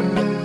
Beep.